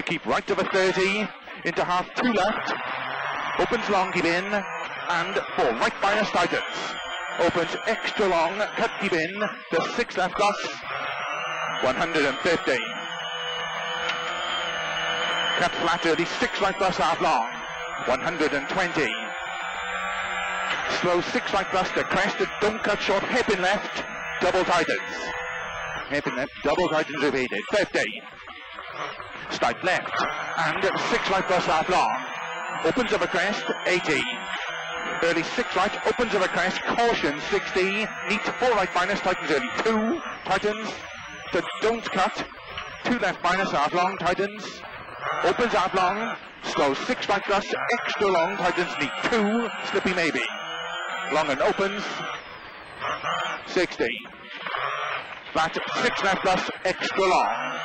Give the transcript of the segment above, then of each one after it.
to keep right of a 30, into half two left, opens long, keep in, and four right by a tightens. Opens extra long, cut keep in, to six left plus, 150. Cut flat early, six right plus half long, 120. Slow six right plus to crest, don't cut short, hip in left, double tightens. Hip in left, double tightens repeated, 50. Stipe left, and six right plus half long. Opens of a crest, 80. Early six right, opens of a crest, caution, 60. Neat four right minus, tightens early two. tightens to don't cut. Two left minus, half long, tightens. Opens half long, slow six right plus, extra long, tightens need two. Slippy maybe. Long and opens, 60. Flat six left plus, extra long,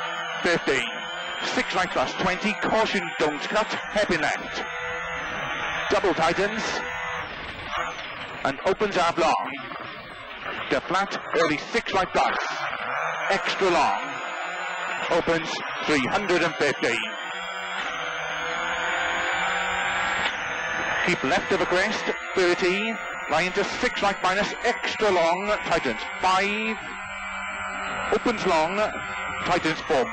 50. Six right plus 20, caution don't cut, heavy left. Double tightens, and opens half long. The flat, early six right plus, extra long. Opens 350. Keep left of a crest, 30. Line to six right minus, extra long, tightens, five. Opens long, tightens four.